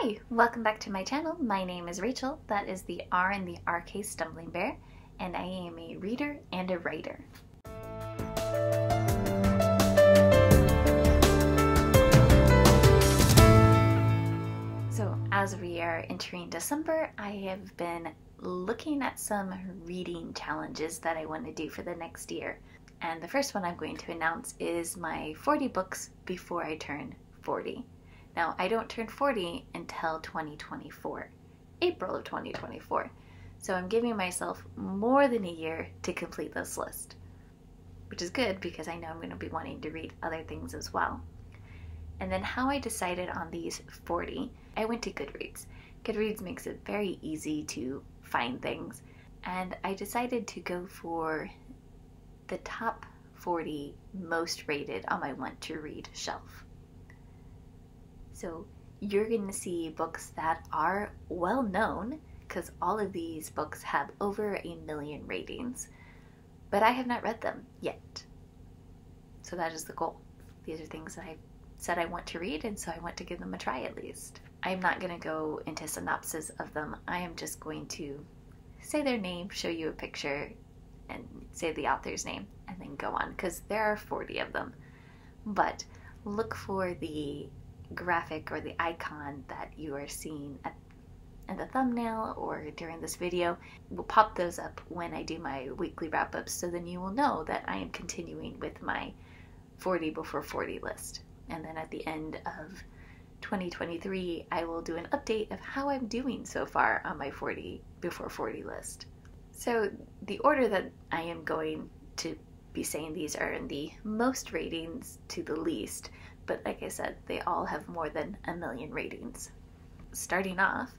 Hi, welcome back to my channel. My name is Rachel. That is the R in the RK Stumblingbear, and I am a reader and a writer. So, as we are entering December, I have been looking at some reading challenges that I want to do for the next year. And the first one I'm going to announce is my 40 books before I turn 40. Now, I don't turn 40 until 2024, April of 2024. So I'm giving myself more than a year to complete this list, which is good because I know I'm going to be wanting to read other things as well. And then how I decided on these 40, I went to Goodreads. Goodreads makes it very easy to find things, and I decided to go for the top 40 most rated on my want to read shelf. So you're going to see books that are well known because all of these books have over a million ratings, but I have not read them yet. So that is the goal. These are things that I said I want to read, and so I want to give them a try at least. I'm not going to go into synopsis of them. I am just going to say their name, show you a picture, and say the author's name, and then go on because there are 40 of them. But look for the graphic or the icon that you are seeing at, the thumbnail or during this video. We'll pop those up when I do my weekly wrap ups so then you will know that I am continuing with my 40 before 40 list. And then at the end of 2023, I will do an update of how I'm doing so far on my 40 before 40 list. So, the order that I am going to be saying these are in the most ratings to the least but like I said, they all have more than a million ratings. Starting off,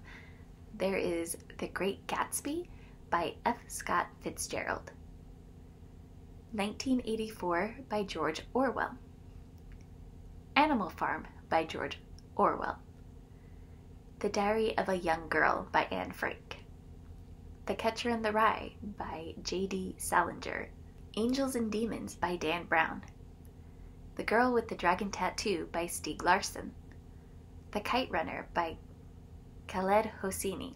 there is The Great Gatsby by F. Scott Fitzgerald. 1984 by George Orwell. Animal Farm by George Orwell. The Diary of a Young Girl by Anne Frank. The Catcher in the Rye by J.D. Salinger. Angels and Demons by Dan Brown. The Girl with the Dragon Tattoo by Stieg Larsson. The Kite Runner by Khaled Hosseini.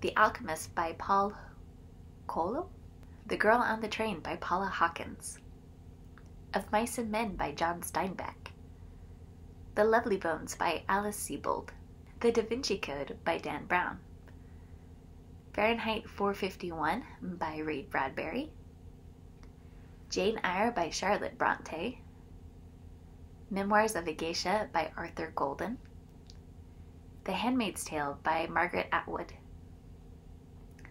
The Alchemist by Paul Coelho. The Girl on the Train by Paula Hawkins. Of Mice and Men by John Steinbeck. The Lovely Bones by Alice Sebold. The Da Vinci Code by Dan Brown. Fahrenheit 451 by Ray Bradbury. Jane Eyre by Charlotte Bronte, Memoirs of a Geisha by Arthur Golden, The Handmaid's Tale by Margaret Atwood,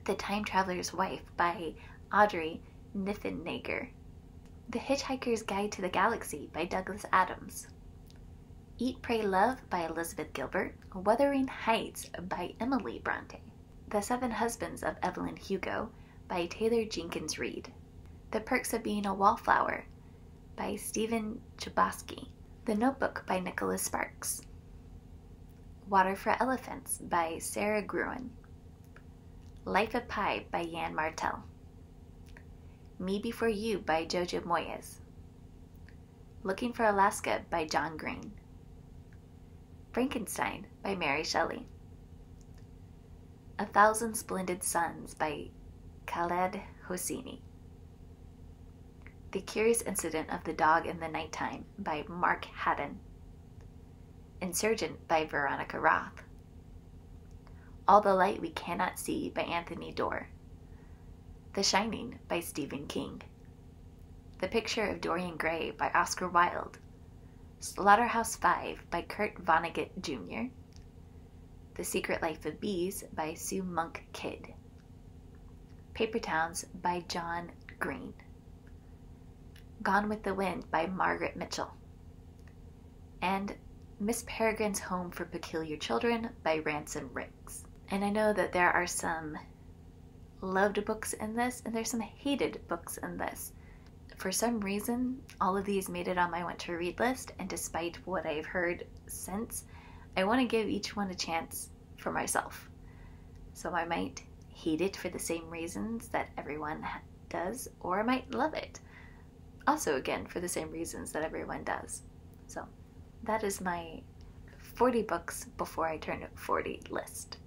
The Time Traveler's Wife by Audrey Niffenegger, The Hitchhiker's Guide to the Galaxy by Douglas Adams, Eat, Pray, Love by Elizabeth Gilbert, Wuthering Heights by Emily Bronte, The Seven Husbands of Evelyn Hugo by Taylor Jenkins Reid. The Perks of Being a Wallflower by Stephen Chbosky. The Notebook by Nicholas Sparks. Water for Elephants by Sara Gruen. Life of Pi by Yann Martel. Me Before You by Jojo Moyes. Looking for Alaska by John Green. Frankenstein by Mary Shelley. A Thousand Splendid Suns by Khaled Hosseini. The Curious Incident of the Dog in the Nighttime by Mark Haddon. Insurgent by Veronica Roth. All the Light We Cannot See by Anthony Doerr. The Shining by Stephen King. The Picture of Dorian Gray by Oscar Wilde. Slaughterhouse Five by Kurt Vonnegut Jr. The Secret Life of Bees by Sue Monk Kidd. Paper Towns by John Green. Gone with the Wind by Margaret Mitchell, and Miss Peregrine's Home for Peculiar Children by Ransom Riggs. And I know that there are some loved books in this, and there's some hated books in this. For some reason, all of these made it on my want to read list, and despite what I've heard since, I want to give each one a chance for myself. So I might hate it for the same reasons that everyone does, or I might love it also again for the same reasons that everyone does. So that is my 40 books before I turn 40 list.